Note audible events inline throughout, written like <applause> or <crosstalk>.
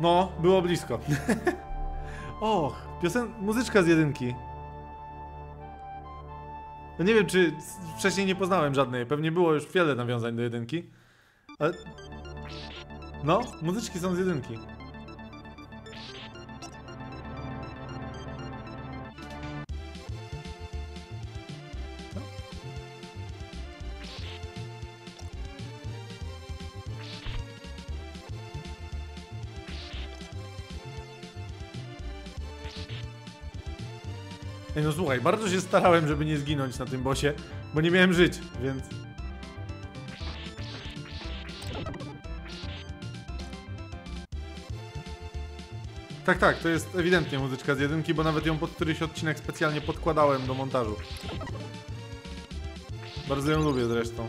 No, było blisko. <laughs> Och, piosen... muzyczka z jedynki. No nie wiem, czy wcześniej nie poznałem żadnej. Pewnie było już wiele nawiązań do jedynki. Ale... No, muzyczki są z jedynki. Słuchaj, bardzo się starałem, żeby nie zginąć na tym bosie, bo nie miałem żyć, więc... Tak, tak, to jest ewidentnie muzyczka z jedynki, bo nawet ją pod któryś odcinek specjalnie podkładałem do montażu. Bardzo ją lubię zresztą.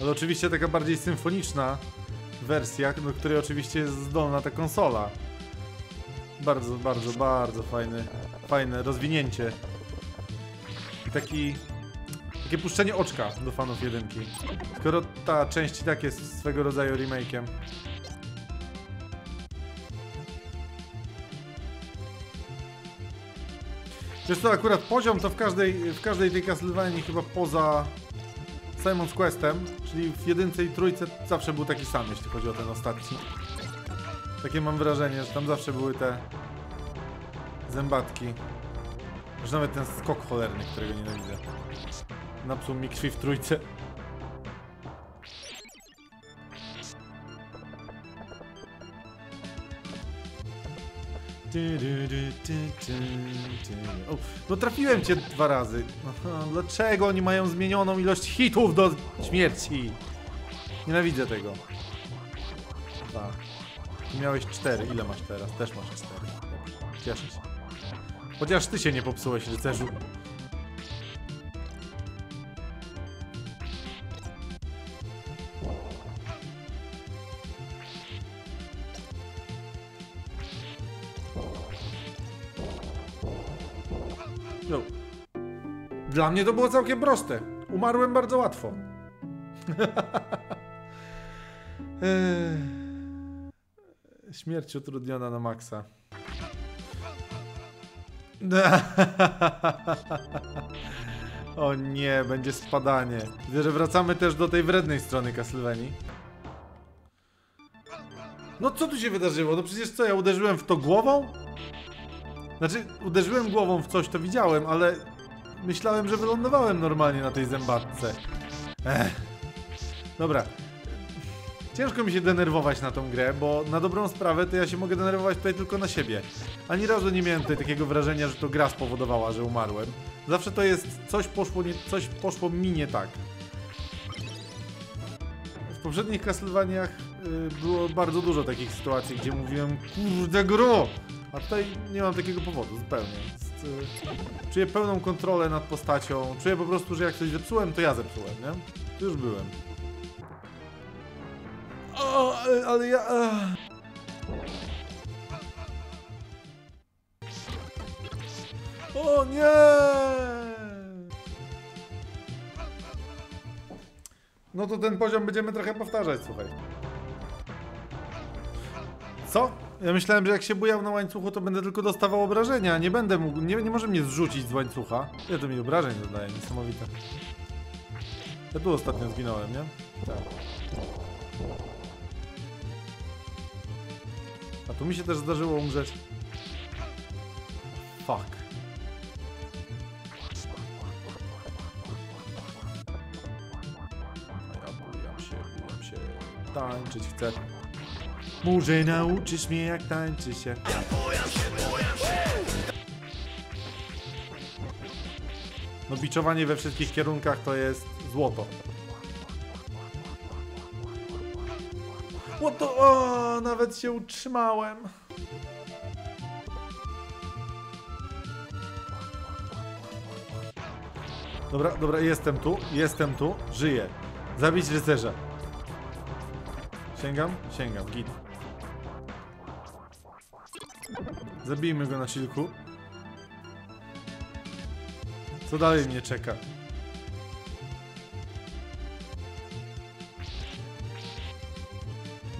Ale oczywiście taka bardziej symfoniczna wersja, do której oczywiście jest zdolna ta konsola. Bardzo, bardzo, bardzo fajny, fajne rozwinięcie. I taki, takie puszczenie oczka do fanów jedynki. Skoro ta część i tak jest swego rodzaju remake'iem. Wiesz co, akurat poziom to w każdej, w każdej tej Castlevanii chyba poza Simon's Questem, czyli w jedynce i trójce zawsze był taki sam, jeśli chodzi o ten ostatni. Takie mam wrażenie, że tam zawsze były te zębatki. Że nawet ten skok cholerny, którego nienawidzę. Napsuł mi krwi w trójce. O, no trafiłem cię dwa razy. Dlaczego oni mają zmienioną ilość hitów do śmierci? Nienawidzę tego. Dwa. Miałeś cztery. Ile masz teraz? Też masz cztery. Cieszę się. Chociaż ty się nie popsułeś, rycerzu. Dla mnie to było całkiem proste. Umarłem bardzo łatwo. <laughs> Śmierć utrudniona na maksa. <laughs> O nie, będzie spadanie. Widzę, że wracamy też do tej wrednej strony Castlevanii. No co tu się wydarzyło? No przecież co, ja uderzyłem w to głową? Znaczy, uderzyłem głową w coś, to widziałem, ale myślałem, że wylądowałem normalnie na tej zębatce. Ech. Dobra. Ciężko mi się denerwować na tą grę, bo na dobrą sprawę to ja się mogę denerwować tutaj tylko na siebie. Ani razu nie miałem tutaj takiego wrażenia, że to gra spowodowała, że umarłem. Zawsze to jest coś poszło, nie, coś poszło mi nie tak. W poprzednich Castlevaniach y, było bardzo dużo takich sytuacji, gdzie mówiłem kurde gro! A tutaj nie mam takiego powodu, zupełnie. Y, czuję pełną kontrolę nad postacią. Czuję po prostu, że jak coś zepsułem, to ja zepsułem, nie? Tu już byłem. O, ale, ale ja... O nie! No to ten poziom będziemy trochę powtarzać, słuchaj. Co? Ja myślałem, że jak się bujał na łańcuchu, to będę tylko dostawał obrażenia. Nie będę mógł, nie, nie może mnie zrzucić z łańcucha. Ile to mi obrażeń zadaje, niesamowite. Ja tu ostatnio zginąłem, nie? Tak. A tu mi się też zdarzyło umrzeć. Fuck. Ja bujam bujam. Tańczyć chcę. Może nauczysz mnie jak tańczy się. No biczowanie we wszystkich kierunkach to jest złoto. What the... O, nawet się utrzymałem. Dobra, dobra, jestem tu, jestem tu, żyję. Zabić rycerza. Sięgam? Sięgam, git. Zabijmy go na silku. Co dalej mnie czeka?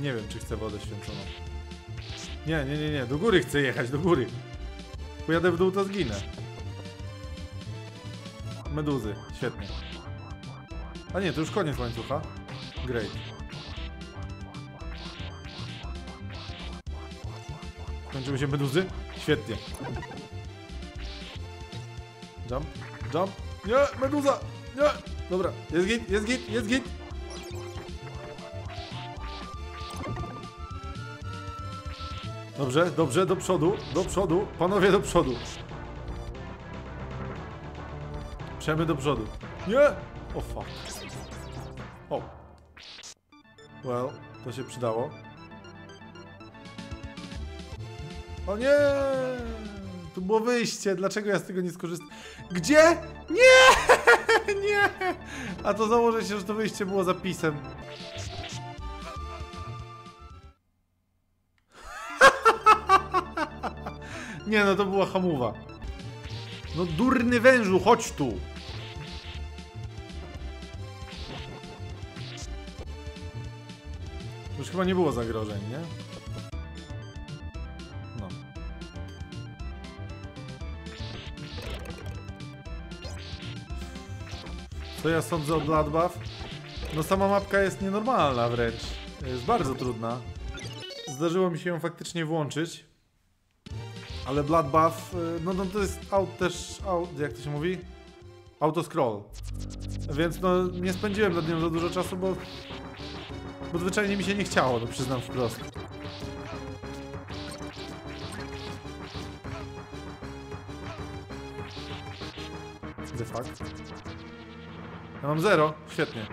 Nie wiem, czy chcę wodę święconą. Nie, nie, nie, nie. Do góry chcę jechać, do góry. Pojadę w dół, to zginę. Meduzy, świetnie. A nie, to już koniec łańcucha. Great. Kończyły się meduzy? Świetnie. Jump, jump. Nie, meduza! Nie! Dobra, jest git, jest git, jest git. Dobrze, dobrze, do przodu, do przodu. Panowie, do przodu. Przemy do przodu. Nie! O fuck. O. Well, to się przydało. O nie! Tu było wyjście, dlaczego ja z tego nie skorzystam? Gdzie? Nie! <laughs> Nie! A to założę się, że to wyjście było zapisem. <laughs> Nie no, to była hamuwa. No durny wężu, chodź tu! Już chyba nie było zagrożeń, nie? Co ja sądzę o Bloodbath? No sama mapka jest nienormalna wręcz. Jest bardzo trudna. Zdarzyło mi się ją faktycznie włączyć. Ale Bloodbath, y, no, no to jest out też, out, jak to się mówi? Autoscroll. Więc no nie spędziłem nad nią za dużo czasu, bo bo zwyczajnie mi się nie chciało, no przyznam wprost. The fuck? Ja mam zero, świetnie.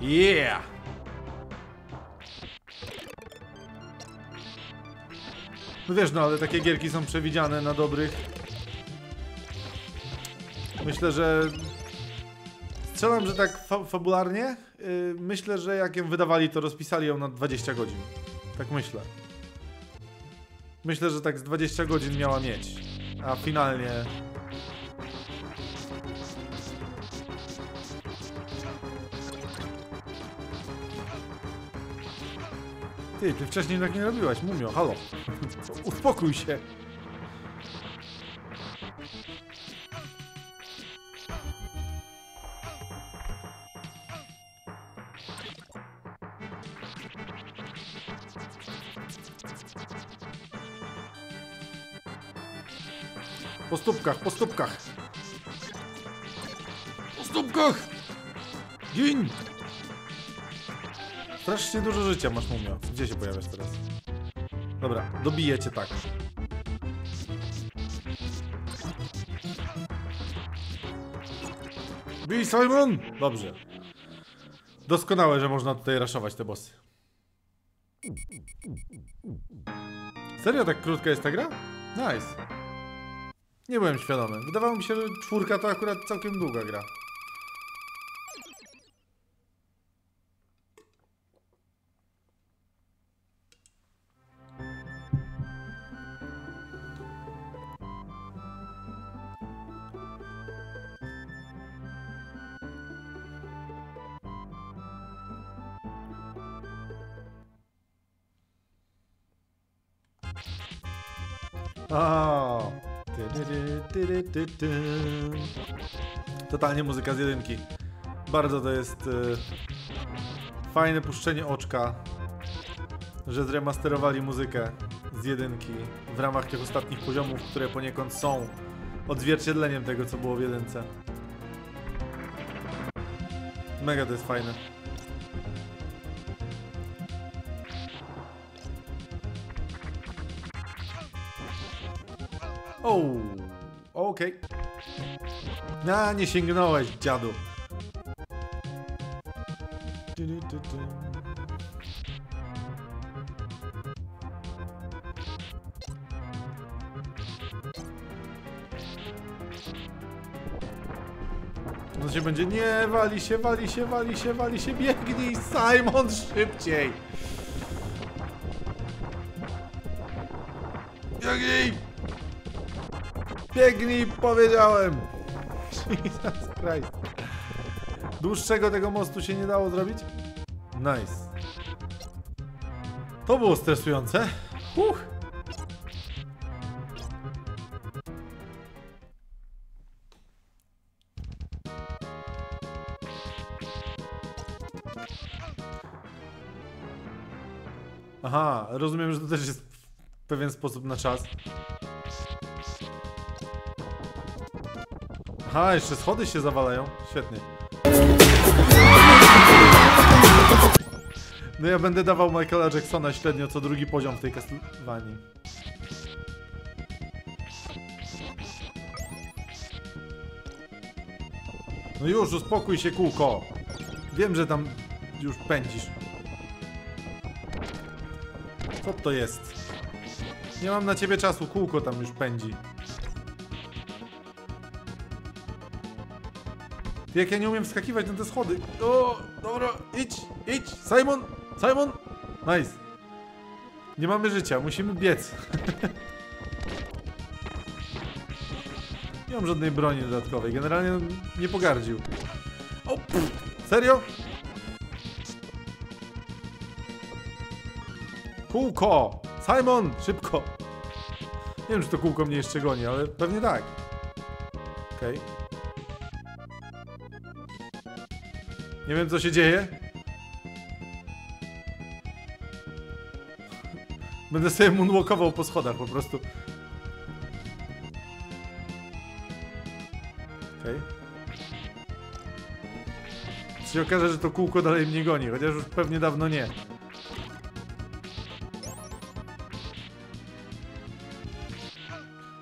Yeah! No wiesz, no ale takie gierki są przewidziane na dobrych. Myślę, że... Strzelam, że tak fa fabularnie. Yy, myślę, że jak ją wydawali, to rozpisali ją na 20 godzin. Tak myślę. Myślę, że tak z 20 godzin miała mieć. A finalnie... Ty, ty wcześniej tak nie robiłaś, mumio, halo. Uspokój się. Po stópkach, po stópkach. Po stópkach! Gin! Strasznie dużo życia masz, mumio. Gdzie się pojawiasz teraz? Dobra, dobiję tak. Bij, Simon! Dobrze. Doskonałe, że można tutaj raszować te bossy. Serio tak krótka jest ta gra? Nice. Nie byłem świadomy. Wydawało mi się, że czwórka to akurat całkiem długa gra. Totalnie muzyka z jedynki. Bardzo to jest y, fajne puszczenie oczka, że zremasterowali muzykę z jedynki w ramach tych ostatnich poziomów, które poniekąd są odzwierciedleniem tego, co było w jedynce. Mega to jest fajne. O, okej. A, nie sięgnąłeś, dziadu. Du, du, du, du. No się będzie, nie, wali się, wali się, wali się, wali się, biegnij, Simon, szybciej! Biegnij, powiedziałem! Jesus Christ. Dłuższego tego mostu się nie dało zrobić? Nice. To było stresujące. Uch. Aha, rozumiem, że to też jest w pewien sposób na czas. Aha, jeszcze schody się zawalają. Świetnie. No ja będę dawał Michaela Jacksona średnio co drugi poziom w tej Castlevanii. No już, uspokój się kółko. Wiem, że tam już pędzisz. Co to jest? Nie mam na ciebie czasu, kółko tam już pędzi. Jak ja nie umiem wskakiwać na te schody. O, dobra, idź, idź, Simon, Simon. Nice. Nie mamy życia, musimy biec. <laughs> nie mam żadnej broni dodatkowej, generalnie nie pogardził. O, pff, serio? Kółko! Simon, szybko! Nie wiem, czy to kółko mnie jeszcze goni, ale pewnie tak. Okej. Nie wiem, co się dzieje. Będę sobie moonwalkował po schodach po prostu. Okej. Okay. się okaże, że to kółko dalej mnie goni, chociaż już pewnie dawno nie.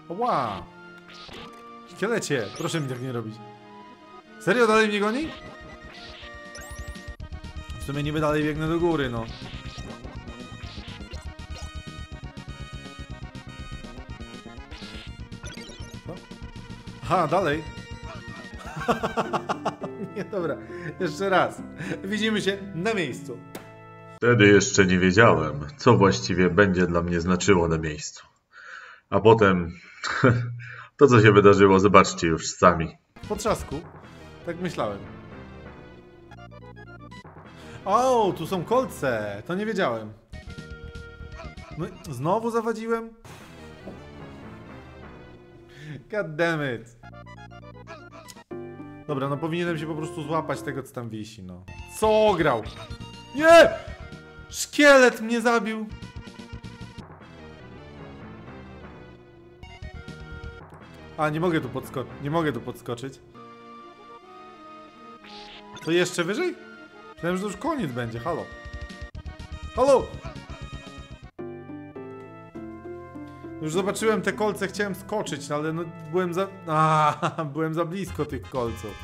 Ła! Szkielecie, proszę mi tak nie robić. Serio dalej mnie goni? W sumie niby dalej biegnę do góry, no. Co? Aha, dalej. <laughs> nie, dobra. Jeszcze raz. Widzimy się na miejscu. Wtedy jeszcze nie wiedziałem, co właściwie będzie dla mnie znaczyło na miejscu. A potem <laughs> to, co się wydarzyło, zobaczcie już sami. Po trzasku. Tak myślałem. O, tu są kolce. To nie wiedziałem. No, znowu zawadziłem? God damn it. Dobra, no powinienem się po prostu złapać tego, co tam wisi, no. Co grał? Nie! Szkielet mnie zabił! A, nie mogę tu podskoczyć. Nie mogę tu podskoczyć. To jeszcze wyżej? Myślałem, że to już koniec będzie, halo. Halo! Już zobaczyłem te kolce, chciałem skoczyć, ale no byłem za... A, <laughs> byłem za blisko tych kolców.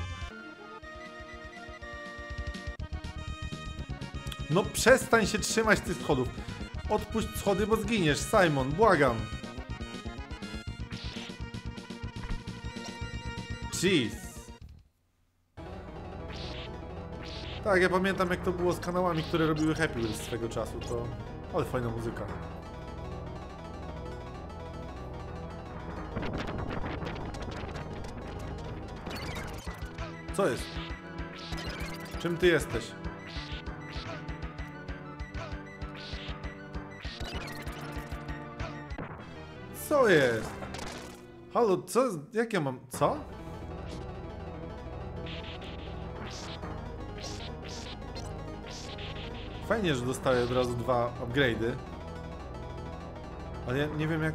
No przestań się trzymać tych schodów. Odpuść schody, bo zginiesz, Simon, błagam. Jeez. Tak, ja pamiętam jak to było z kanałami, które robiły Happy Wheels swego czasu, to... Ale fajna muzyka. Co jest? Czym ty jesteś? Co jest? Halo, co? Jak ja mam... Co? Fajnie, że dostaję od razu dwa upgrade'y. Ale ja nie wiem jak...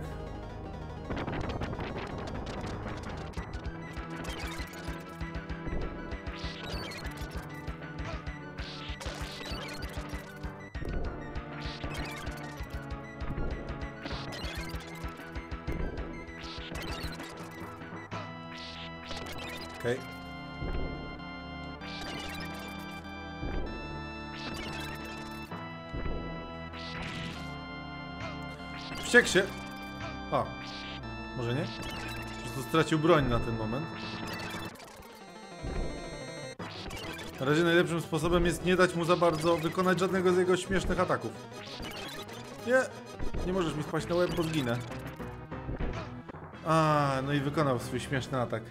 Wściekł się. A. Może nie? Po prostu stracił broń na ten moment. Na razie najlepszym sposobem jest nie dać mu za bardzo wykonać żadnego z jego śmiesznych ataków. Nie! Nie możesz mi spaść na łeb, bo zginę. A, no i wykonał swój śmieszny atak.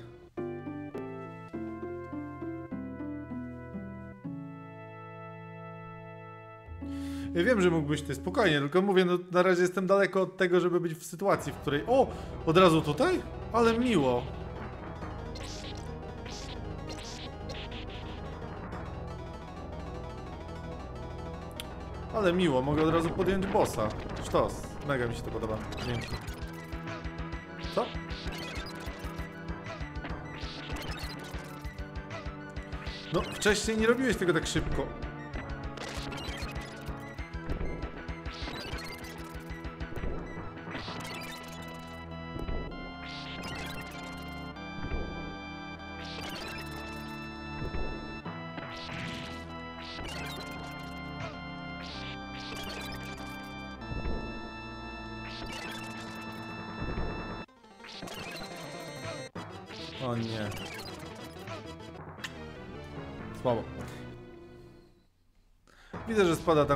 Ja wiem, że mógłbyś tutaj spokojnie, tylko mówię, no na razie jestem daleko od tego, żeby być w sytuacji, w której... O! Od razu tutaj? Ale miło. Ale miło, mogę od razu podjąć bossa. Sztos. Mega mi się to podoba. Dzięki. Co? No, wcześniej nie robiłeś tego tak szybko.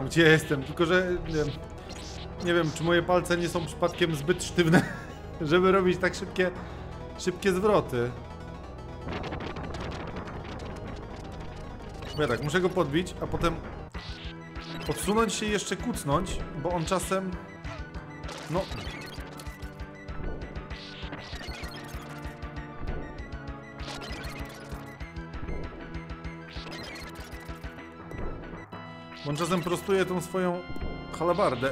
Gdzie jestem, tylko że nie wiem, czy moje palce nie są przypadkiem zbyt sztywne, <laughs> żeby robić tak szybkie, szybkie zwroty. Bo ja tak, muszę go podbić, a potem odsunąć się i jeszcze kucnąć, bo on czasem, no, On czasem prostuje tą swoją halabardę.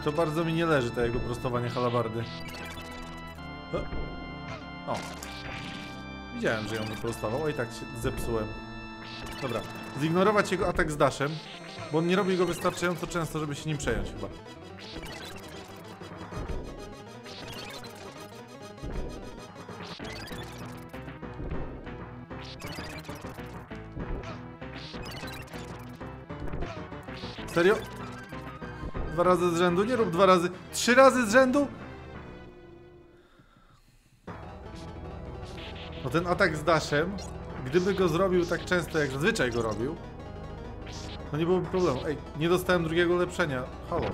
I to bardzo mi nie leży, to jego prostowanie halabardy. O. Widziałem, że ją wyprostował, i tak się zepsułem. Dobra. Zignorować jego atak z daszem, bo on nie robi go wystarczająco często, żeby się nim przejąć chyba. Serio? Dwa razy z rzędu? Nie rób dwa razy. Trzy razy z rzędu? No ten atak z daszem, gdyby go zrobił tak często, jak zazwyczaj go robił, to nie byłoby problemu. Ej, nie dostałem drugiego ulepszenia. Halo.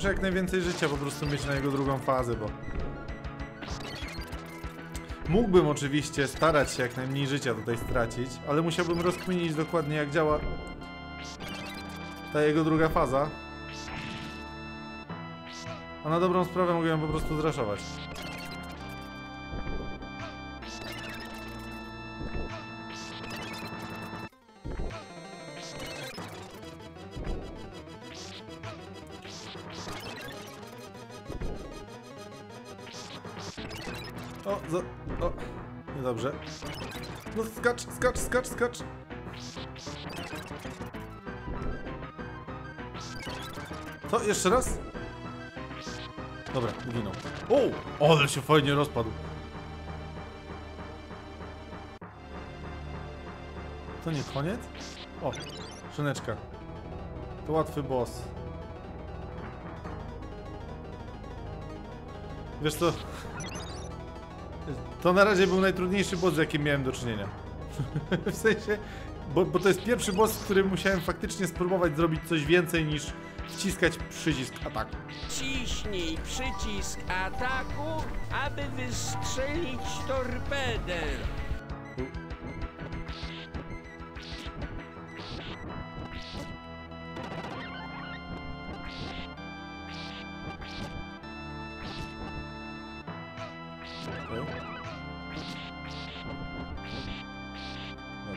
Muszę jak najwięcej życia po prostu mieć na jego drugą fazę, bo... Mógłbym oczywiście starać się jak najmniej życia tutaj stracić, ale musiałbym rozkminić dokładnie jak działa ta jego druga faza. A na dobrą sprawę mogę ją po prostu zraszować. Za... O, niedobrze. No skacz, skacz, skacz, skacz. Co, jeszcze raz? Dobra, uginął. O, ale się fajnie rozpadł. To nie koniec? O, szyneczka. To łatwy boss. Wiesz co? To na razie był najtrudniejszy boss, z jakim miałem do czynienia. <laughs> w sensie, bo, bo to jest pierwszy boss, w którym musiałem faktycznie spróbować zrobić coś więcej niż wciskać przycisk ataku. Ciśnij przycisk ataku, aby wystrzelić torpedę.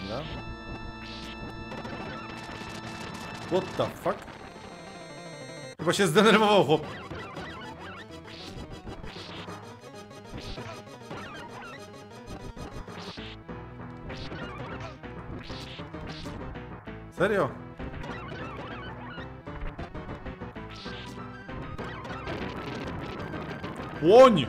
Dobra. What the fuck? Chyba się zdenerwował chłop. Serio? Łoń!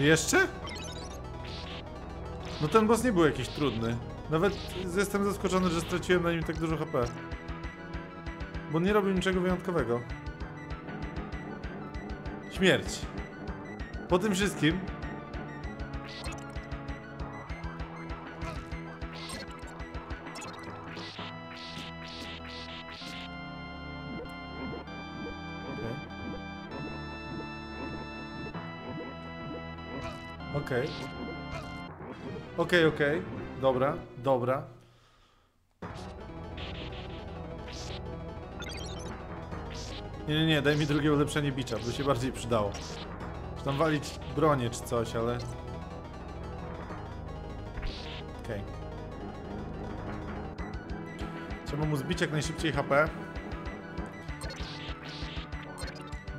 Czy jeszcze? No ten boss nie był jakiś trudny. Nawet jestem zaskoczony, że straciłem na nim tak dużo HP. Bo nie robił niczego wyjątkowego. Śmierć. Po tym wszystkim... Okej. Okej, okej. Dobra, dobra. Nie, nie, nie, daj mi drugie ulepszenie bicza, by się bardziej przydało. Czy tam walić bronię czy coś, ale... Okej. Trzeba mu zbić jak najszybciej HP.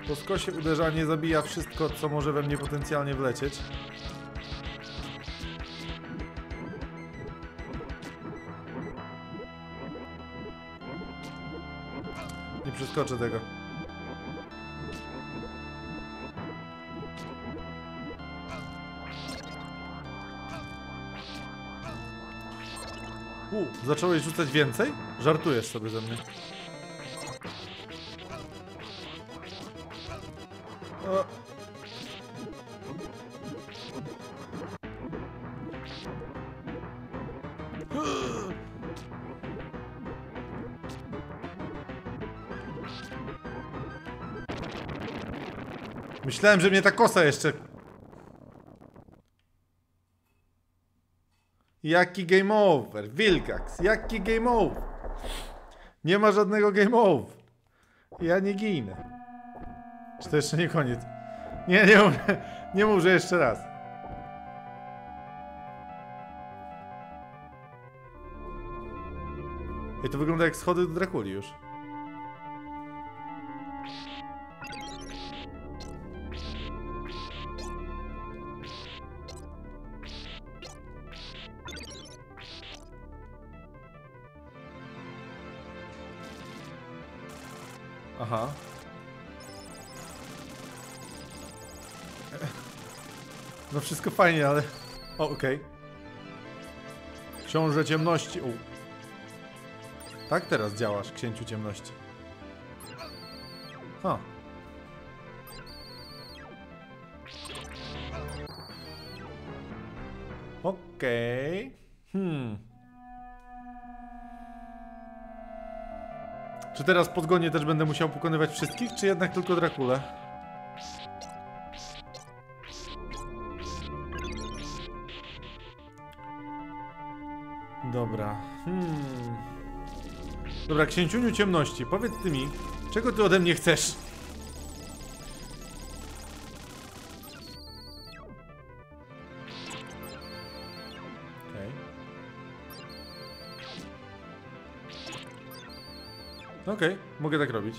Po skosie uderzanie zabija wszystko, co może we mnie potencjalnie wlecieć. Przeskoczę tego. U, zacząłeś rzucać więcej? Żartujesz sobie ze mnie. O. Myślałem, że mnie ta kosa jeszcze. Jaki game over? Wilgax, jaki game over? Nie ma żadnego game over. Ja nie ginę. Czy to jeszcze nie koniec? Nie, nie mów, nie mów, że jeszcze raz. I to wygląda jak schody do Drakuli już. Aha. No wszystko fajnie, ale... O, okej. Książę ciemności. U. Tak teraz działasz, księciu ciemności. Ha. Okej. Hmm. Teraz po zgonie też będę musiał pokonywać wszystkich, czy jednak tylko Drakulę? Dobra. Hmm. Dobra, księciuniu ciemności, powiedz ty mi, czego ty ode mnie chcesz? Okej, mogę tak robić.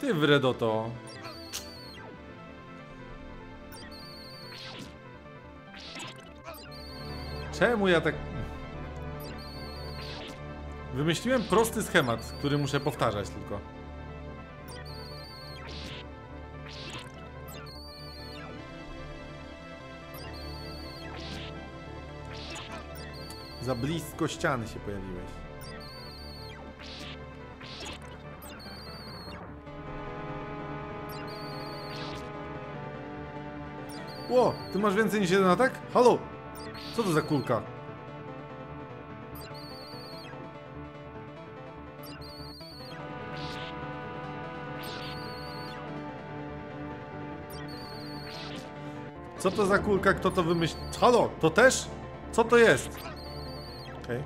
Ty wredoto. Czemu ja tak... Wymyśliłem prosty schemat, który muszę powtarzać tylko. Za blisko ściany się pojawiłeś. Ło, ty masz więcej niż jeden atak? Halo! Co to za kulka? Co to za kulka? Kto to wymyślił? Halo, to też? Co to jest? Okej.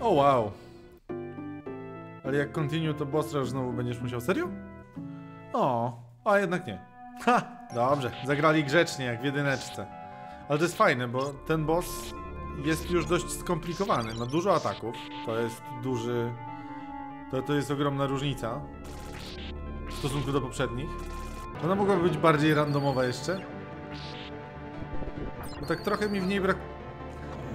O wow. Ale jak continue to boss rush znowu będziesz musiał. Serio? O, a jednak nie. Ha! Dobrze, zagrali grzecznie jak w jedyneczce. Ale to jest fajne, bo ten boss jest już dość skomplikowany. Ma dużo ataków. To jest duży. To, to jest ogromna różnica w stosunku do poprzednich. Ona mogłaby być bardziej randomowa jeszcze. Bo tak trochę mi w niej brak.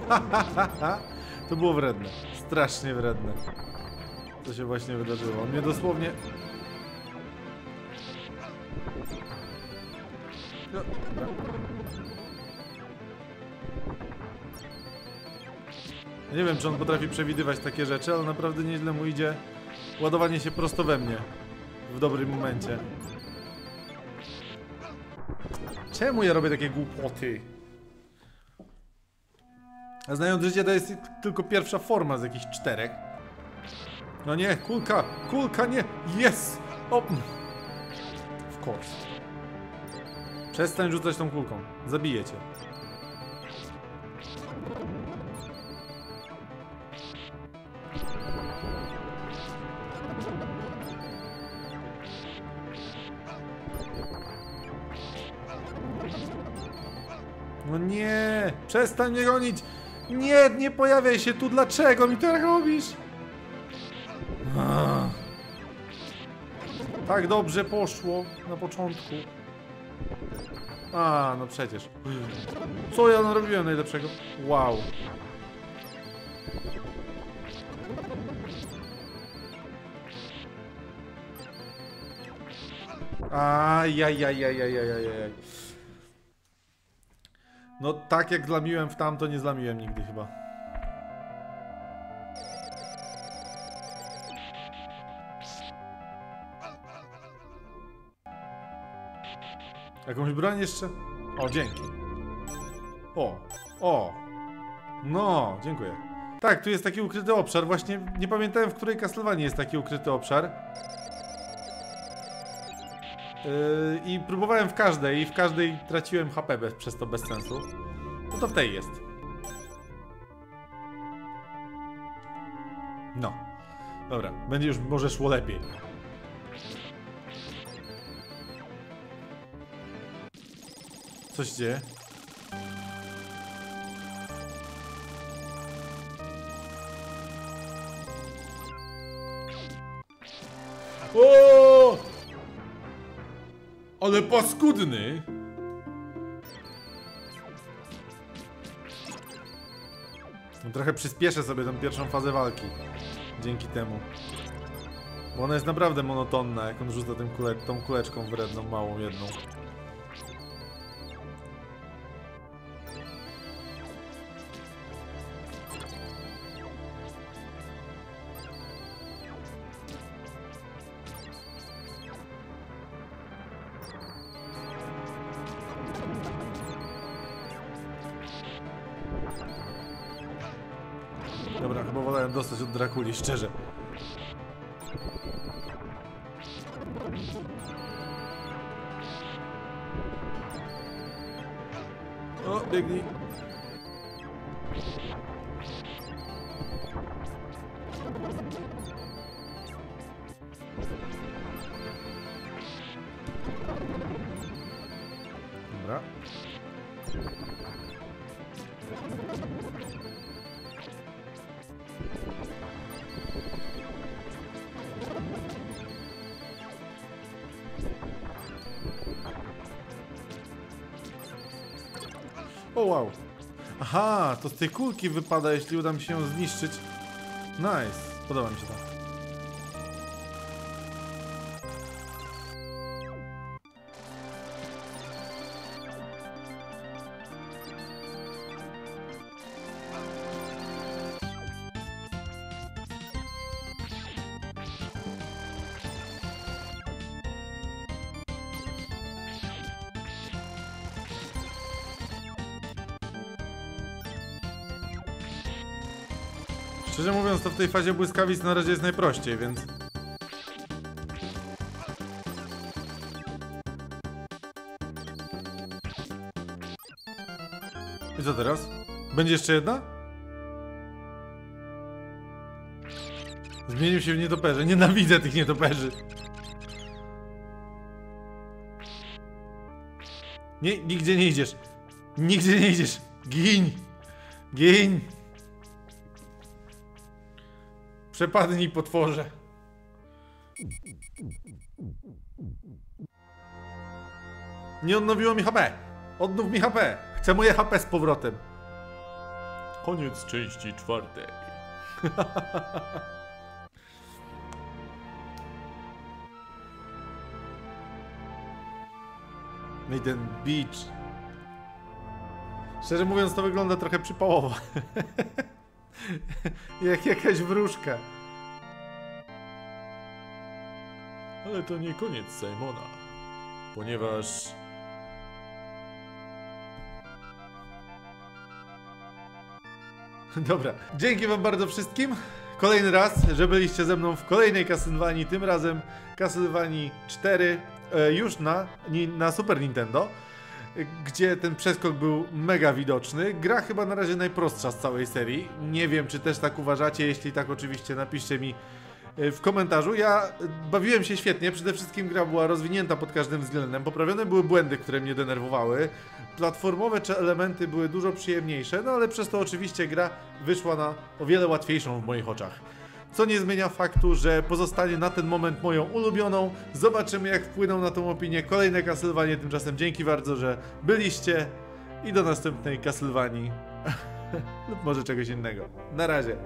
<laughs> to było wredne. Strasznie wredne. Co się właśnie wydarzyło. On mnie dosłownie. No. Nie wiem, czy on potrafi przewidywać takie rzeczy, ale naprawdę nieźle mu idzie ładowanie się prosto we mnie. W dobrym momencie. Czemu ja robię takie głupoty? A znając życie, to jest tylko pierwsza forma z jakichś czterech. No nie, kulka! Kulka, nie! Yes! O! Of course. Przestań rzucać tą kulką. Zabiję cię. Nie! Przestań mnie gonić! Nie, nie pojawiaj się tu! Dlaczego mi to robisz? Tak dobrze poszło na początku. A, no przecież. Co ja narobiłem najlepszego? Wow. Ajajajajajajajaj. No tak jak zlamiłem w tamto, nie zlamiłem nigdy chyba. Jakąś broń jeszcze? O, dzięki. O, o. No, dziękuję. Tak, tu jest taki ukryty obszar. Właśnie nie pamiętałem, w której Castlevanii jest taki ukryty obszar. Yy, I próbowałem w każdej i w każdej traciłem HP bez, przez to bez sensu. No to w tej jest. No. Dobra, będzie już może szło lepiej. Coś dzieje? O! Ale paskudny! No trochę przyspieszę sobie tę pierwszą fazę walki. Dzięki temu. Bo ona jest naprawdę monotonna, jak on rzuca tym kule tą kuleczką wredną, małą jedną. Szczerze. O wow. Aha, to z tej kulki wypada, jeśli uda mi się ją zniszczyć. Nice, podoba mi się to. Szczerze mówiąc, to w tej fazie błyskawic na razie jest najprościej, więc... I co teraz? Będzie jeszcze jedna? Zmienił się w nietoperze. Nienawidzę tych nietoperzy. Nie, nigdzie nie idziesz. Nigdzie nie idziesz. Gin. Gin. Przepadnij potworze. Nie odnowiło mi HP. Odnów mi HP. Chcę moje HP z powrotem. Koniec części czwartej. <laughs> Maiden Beach. Szczerze mówiąc, to wygląda trochę przypałowo. <laughs> <laughs> Jak jakaś wróżka. Ale to nie koniec Simona, ponieważ <laughs> Dobra, dzięki wam bardzo wszystkim. Kolejny raz, że byliście ze mną w kolejnej Castlevanii, tym razem Castlevanii 4, e, już na, na Super Nintendo, gdzie ten przeskok był mega widoczny. Gra chyba na razie najprostsza z całej serii. Nie wiem, czy też tak uważacie, jeśli tak oczywiście napiszcie mi e, w komentarzu. Ja bawiłem się świetnie, przede wszystkim gra była rozwinięta pod każdym względem. Poprawione były błędy, które mnie denerwowały. Platformowe czy elementy były dużo przyjemniejsze, no ale przez to oczywiście gra wyszła na o wiele łatwiejszą w moich oczach. Co nie zmienia faktu, że pozostanie na ten moment moją ulubioną. Zobaczymy jak wpłyną na tą opinię kolejne Castlevanie. Tymczasem dzięki bardzo, że byliście i do następnej Castlevanii <laughs> lub może czegoś innego. Na razie.